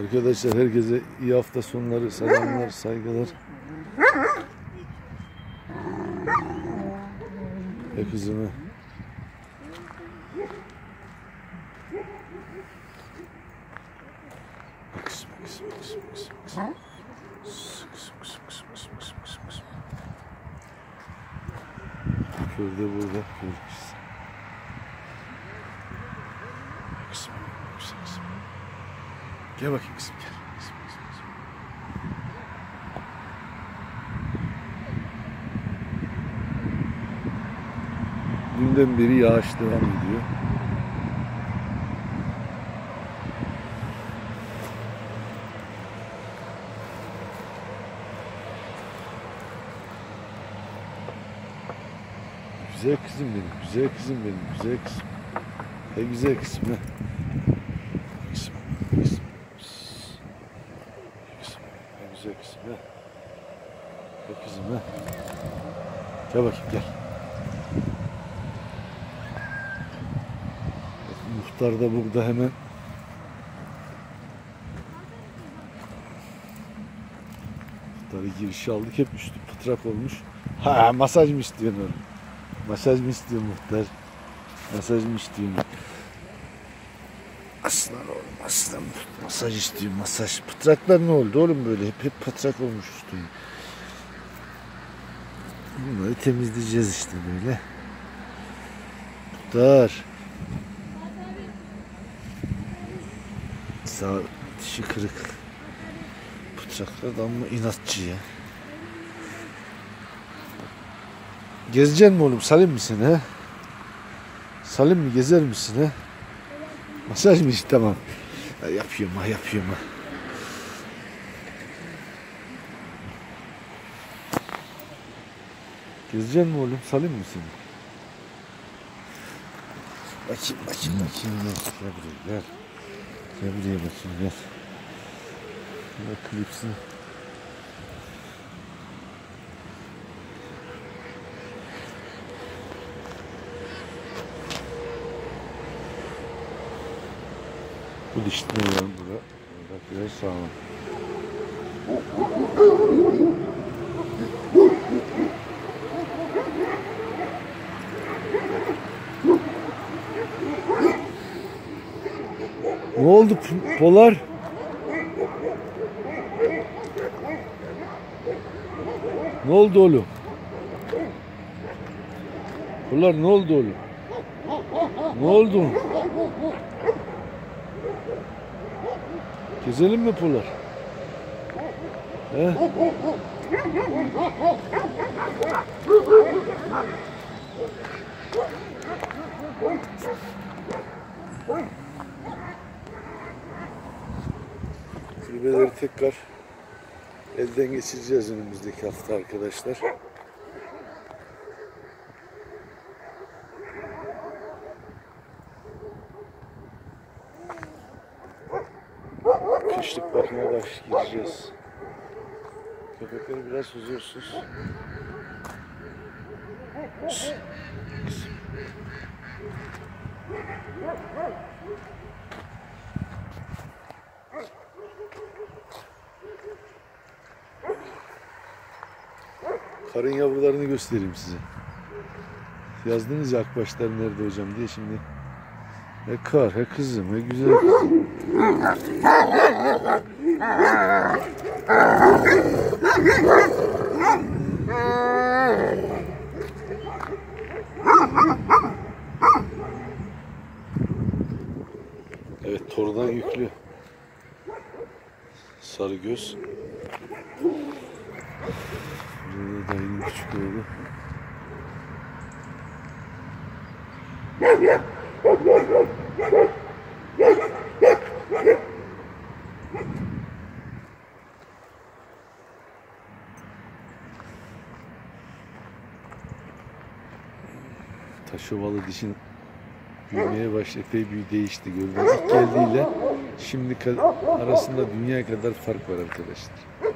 Arkadaşlar herkese iyi hafta sonları, selamlar, saygılar. Kızım, kızım, kızım. Köyde burada, köyde. Kızım, kızım, kızım. Gel bakayım kızım gel. Dünden beri yağış devam ediyor. Güzel kızım benim, güzel kızım benim, güzel kızım. Ne güzel kızım ha. Kızım, kızım. Şşş. Kızım, ne güzel kızım ha. Gel kızım ha. Gel bakayım gel. Muhtar da burada hemen. Muhtarı girişi aldık hep üstü pıtrak olmuş. Ha masaj mı istiyorsun oğlum? Masaj mı istiyor muhtar? Masaj mı istiyorsun? Aslan oğlum aslan masaj istiyor masaj. Pıtraklar ne oldu oğlum böyle hep hep pıtrak olmuş üstü. Bunları temizleyeceğiz işte böyle. Muhtar. Sağ dişi kırık. Pıtraklar da ama inatçı ya. Gezeceksin mi oğlum? Salim misin he? Salim mi? Gezer misin he? Masaj mı tamam. Ya yapıyorum ha yapıyorum ha. Gezeceksin mi oğlum? Salim misin? Bakayım bakayım bakayım gel. Gel buraya gel. Gel buraya bakayım gel. Şurada klipsin. Bu dişli lan burada? Buradakiler sağlam. Ne oldu Polar? Ne oldu oğlum? Polar ne oldu oğlum? Ne oldu? Gezelim mi Polar? He? Kulübeleri tekrar elden geçireceğiz önümüzdeki hafta arkadaşlar. Kışlık bakıma baş gireceğiz. Köpekler biraz huzursuz. Şşt, kızım. Karın yavrularını göstereyim size. Yazdınız ya akbaşlar nerede hocam diye şimdi. Ne kar, he kızım, he güzel kızım. Evet, tordan yüklü. Sarı göz. Burada da dayının küçük oğlu. Taşovalı dişin büyümeye başladı. Epey büyü değişti gördüm. İlk geldiğiyle şimdi arasında dünya kadar fark var arkadaşlar.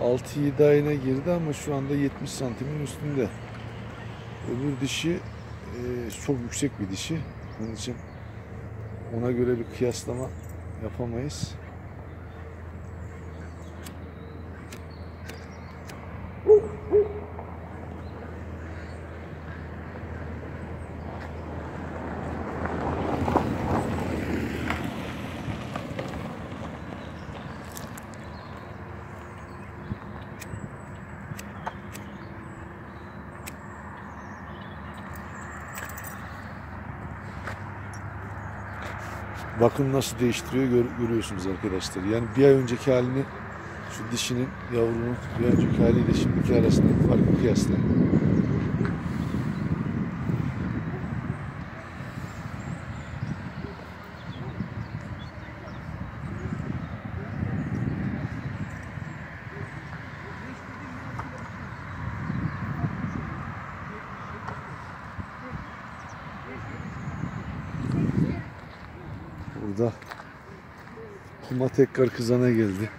6-7 ayına girdi ama şu anda 70 santimin üstünde. Öbür dişi e, çok yüksek bir dişi. Onun için ona göre bir kıyaslama yapamayız. Bakın nasıl değiştiriyor gör- görüyorsunuz arkadaşlar. Yani bir ay önceki halini şu dişinin yavrunun bir önceki haliyle şimdiki arasındaki farkı kıyaslayın. Burada Kuma tekrar kızana geldi.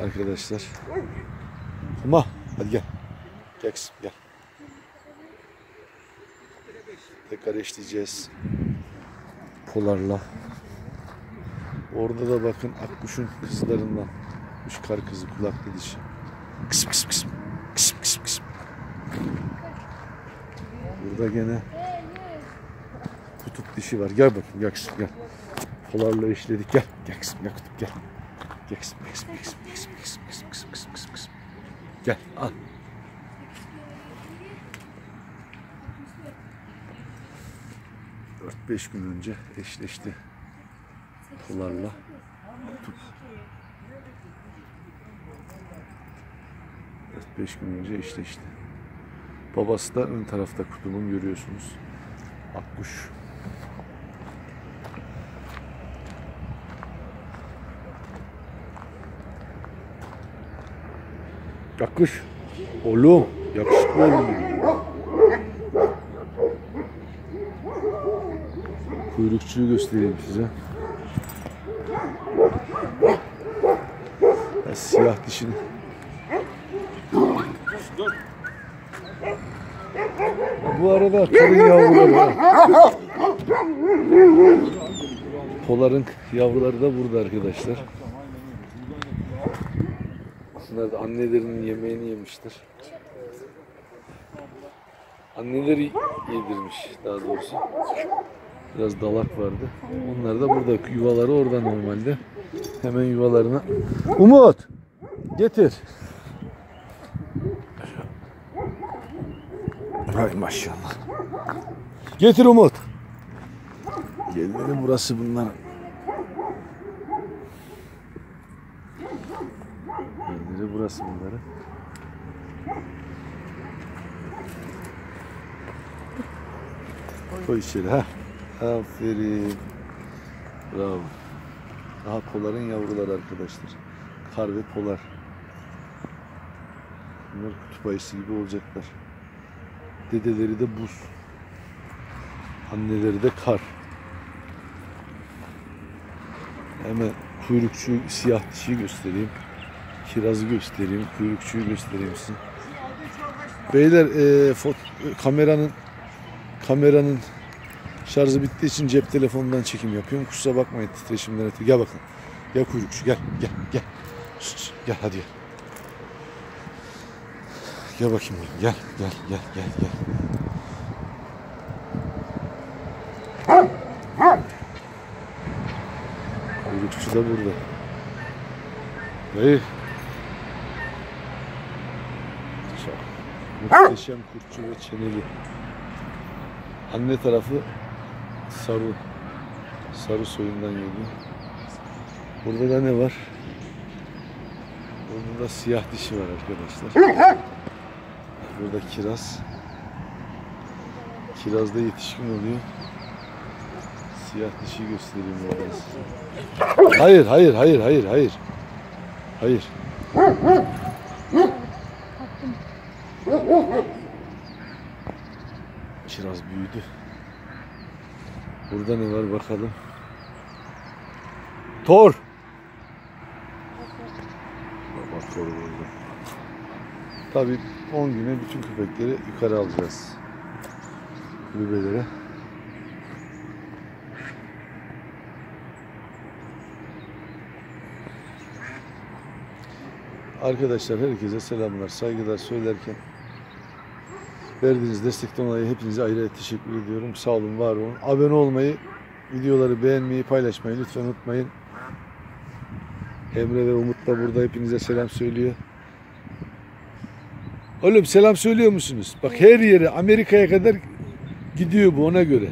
Arkadaşlar. Kuma hadi gel. Gel kızım gel. Tekrar eşleyeceğiz. Polarla. Orada da bakın Akkuş'un kızlarından. Kuş kar kızı kulaklı dişi. Kısım kısım kısım. Kısım kısım kısım. Burada gene kutup dişi var. Gel bakayım gel kızım gel. Polarla eşledik. Gel. Gel kızım gel kutup gel. Gel kızım gel kızım gel kızım gel kızım gel kızım kızım kızım kızım kızım kızım. Gel al. Dört beş gün önce eşleşti. Kutup. Dört beş gün önce eşleşti. Babası da ön tarafta kutubun görüyorsunuz. Akkuş. Yakış. Oğlum. Yakışıklı oğlum. Kuyrukçuyu göstereyim size. Ya, siyah dişini. Bu arada karın yavruları var. Poların yavruları da burada arkadaşlar. Da annelerinin yemeğini yemiştir. Anneleri yedirmiş daha doğrusu. Biraz dalak vardı. Onlar da burada yuvaları orada normalde. Hemen yuvalarına. Umut! Getir. Hay maşallah. Getir Umut. Yerleri burası bunların. Yerleri burası bunların. Koy içeri ha. Aferin. Bravo. Daha poların yavruları arkadaşlar. Kar ve polar. Bunlar kutup ayısı gibi olacaklar. Dedeleri de buz. Anneleri de kar. Hemen kuyrukçu siyah dişiyi göstereyim. Kirazı göstereyim. Kuyrukçuyu göstereyim size. Beyler e, kameranın kameranın şarjı bittiği için cep telefonundan çekim yapıyorum. Kusura bakmayın titreşimden ötürü. Gel bakın. Gel kuyrukçu gel gel gel. Şşt, gel hadi gel. Gel bakayım oğlum, gel gel gel gel gel. Kuyrukçu da burada. Dayı. Çok muhteşem kurtçu ve çeneli. Anne tarafı sarı. Sarı soyundan geliyor. Burada da ne var? Burada da siyah dişi var arkadaşlar. Burada kiraz. Kiraz da yetişkin oluyor. Siyah dişi göstereyim oradan size. Hayır, hayır, hayır, hayır, hayır. Hayır. Kiraz büyüdü. Burada ne var bakalım. Tor. Bak tor burada. Tabii 10 güne bütün köpekleri yukarı alacağız. Kulübelere. Arkadaşlar herkese selamlar, saygılar söylerken verdiğiniz destekten dolayı hepinize ayrı ayrı teşekkür ediyorum. Sağ olun, var olun. Abone olmayı, videoları beğenmeyi, paylaşmayı lütfen unutmayın. Emre ve Umut da burada hepinize selam söylüyor. Oğlum selam söylüyor musunuz? Bak her yere Amerika'ya kadar gidiyor bu ona göre.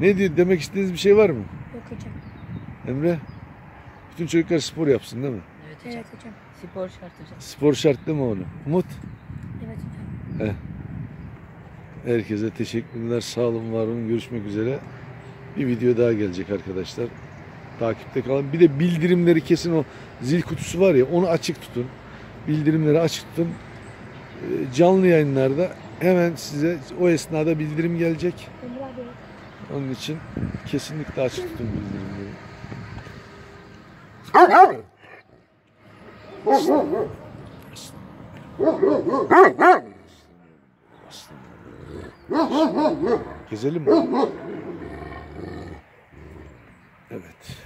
Ne diyor demek istediğiniz bir şey var mı? Yok hocam. Emre? Bütün çocuklar spor yapsın değil mi? Evet hocam. Evet hocam. Spor şart hocam. Spor şart değil mi oğlum? Umut? Herkese teşekkürler. Sağ olun, var olun. Görüşmek üzere. Bir video daha gelecek arkadaşlar. Takipte kalın. Bir de bildirimleri kesin o zil kutusu var ya onu açık tutun. Bildirimleri açık tutun. Ee, Canlı yayınlarda hemen size o esnada bildirim gelecek. Onun için kesinlikle açık tutun bildirimleri. Gezelim mi? Evet.